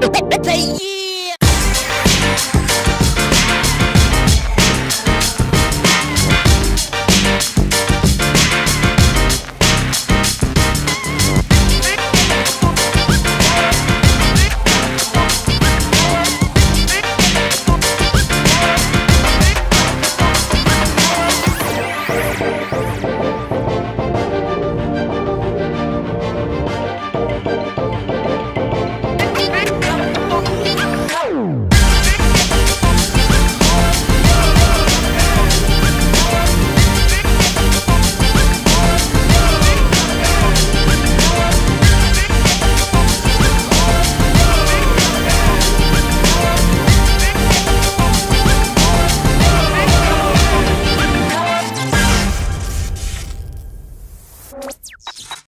They